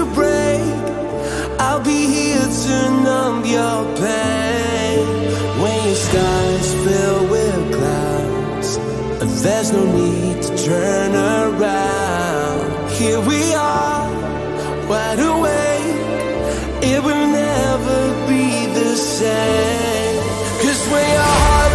you break, I'll be here to numb your pain. When your sky's filled with clouds, and there's no need to turn around. Here we are, wide awake. It will never be the same. Cause when your heart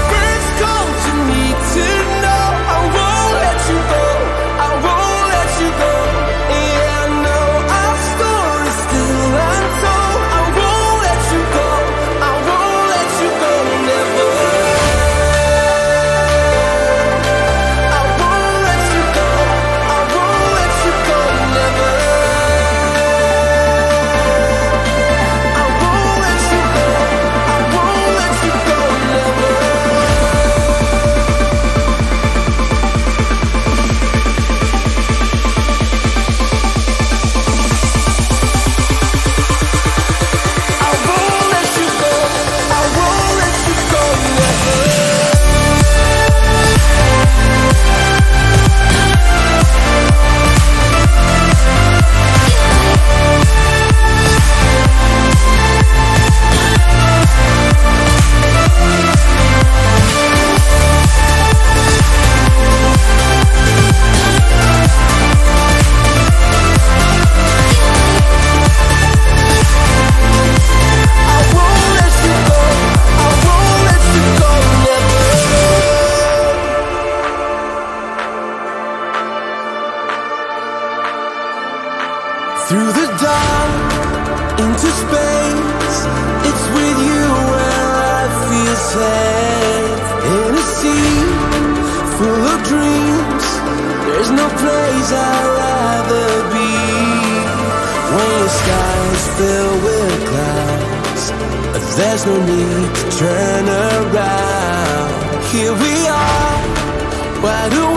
full of dreams. There's no place I'd rather be. When the sky's filled with clouds There's no need to turn around. Here we are, wide awake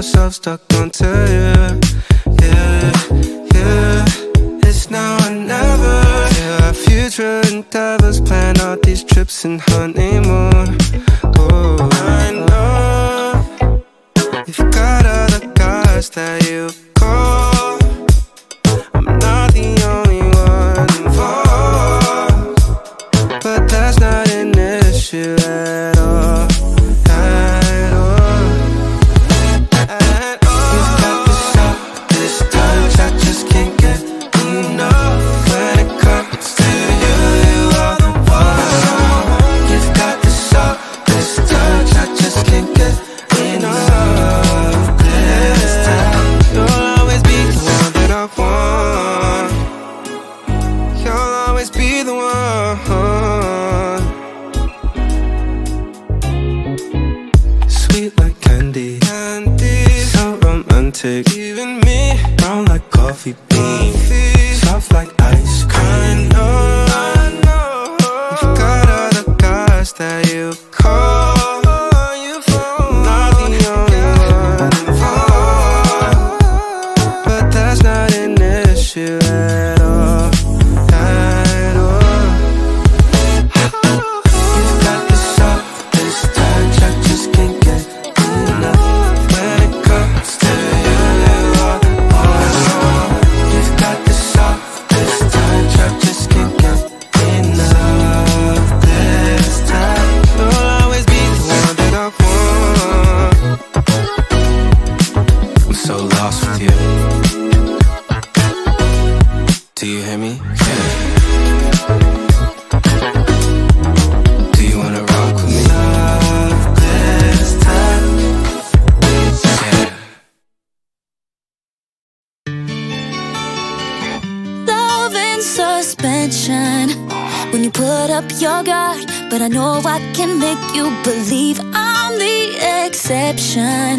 myself stuck onto you. Yeah, yeah. It's now or never. Yeah, our future endeavors Plan out these trips and honeymoon. Oh, I know. You've got other guys that you put up your guard, but I know I can make you believe I'm the exception.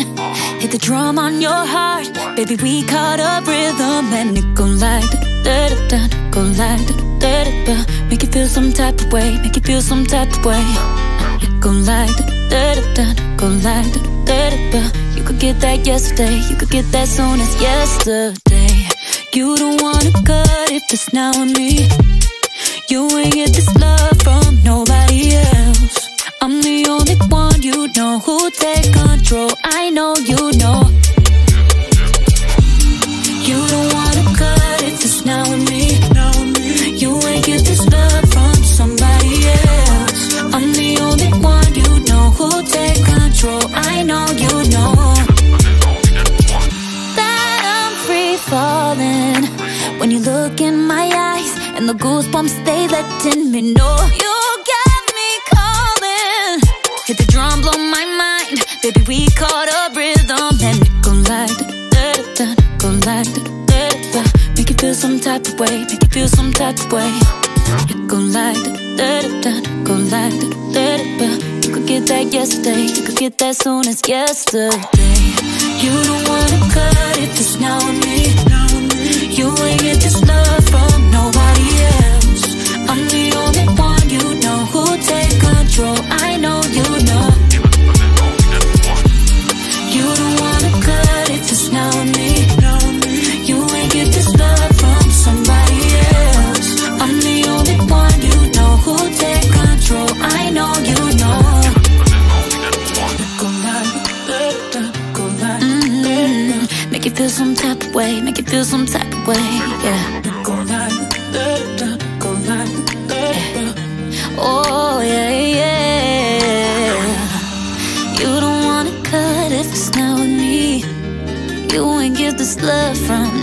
Hit the drum on your heart, baby. We caught a rhythm and it go like da da da, go like da da da. Make you feel some type of way, make you feel some type of way. It go like da da da, go like da da da. You could get that yesterday, you could get that soon as yesterday. You don't wanna cut if it's now with me. You ain't get this love from nobody else. I'm the only one you know who take control. I know you know. You don't wanna cut it just now with me. You ain't get this love from somebody else. I'm the only one you know who take control. I know you know that I'm free falling when you look in my eyes and the goosebumps they letting me know you got me calling. Hit the drum, blow my mind, baby. We caught a rhythm and it go like da da da, go like da da da. Make you feel some type of way, make you feel some type of way. It go like da da da, go like da da da. You could get that yesterday, you could get that soon as yesterday. You don't wanna cut feel some type of way, yeah. Oh, yeah, yeah. You don't wanna cut if it's not with me. You ain't get this love from